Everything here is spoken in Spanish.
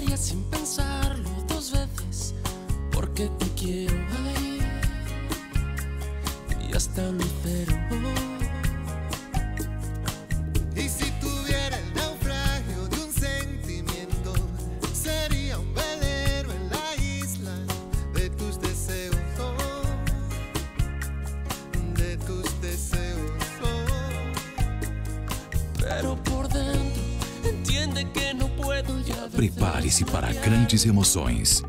digas sin pensarlo dos veces, porque te quiero ahí y hasta lucero. Y si tuviera el naufragio de un sentimiento, sería un velero en la isla de tus deseos, oh, de tus deseos. oh. Pero por Prepare-se para grandes emoções.